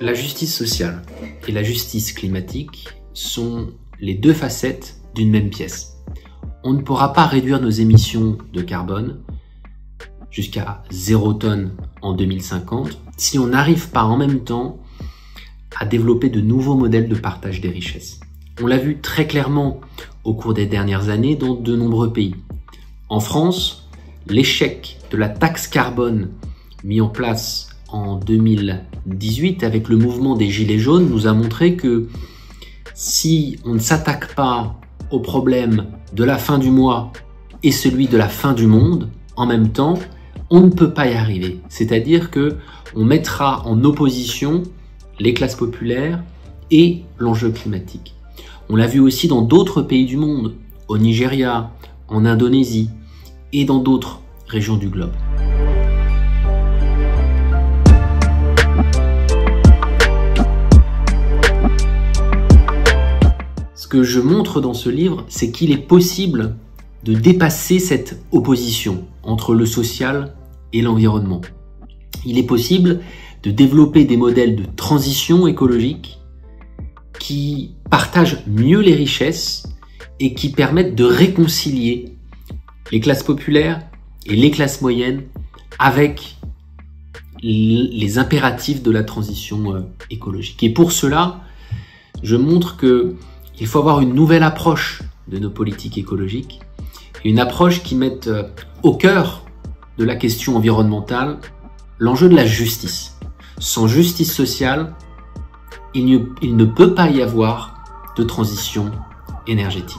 La justice sociale et la justice climatique sont les deux facettes d'une même pièce. On ne pourra pas réduire nos émissions de carbone jusqu'à 0 tonnes en 2050 si on n'arrive pas en même temps à développer de nouveaux modèles de partage des richesses. On l'a vu très clairement au cours des dernières années dans de nombreux pays. En France, l'échec de la taxe carbone mis en place en 2018 avec le mouvement des Gilets jaunes nous a montré que si on ne s'attaque pas au problème de la fin du mois et celui de la fin du monde en même temps, on ne peut pas y arriver. C'est-à-dire que on mettra en opposition les classes populaires et l'enjeu climatique. On l'a vu aussi dans d'autres pays du monde, au Nigeria, en Indonésie et dans d'autres régions du globe. Ce que je montre dans ce livre, c'est qu'il est possible de dépasser cette opposition entre le social et l'environnement. Il est possible de développer des modèles de transition écologique qui partagent mieux les richesses et qui permettent de réconcilier les classes populaires et les classes moyennes avec les impératifs de la transition euh, écologique. Et pour cela, je montre que il faut avoir une nouvelle approche de nos politiques écologiques, une approche qui mette euh, au cœur de la question environnementale l'enjeu de la justice. Sans justice sociale, il ne, il ne peut pas y avoir de transition énergétique.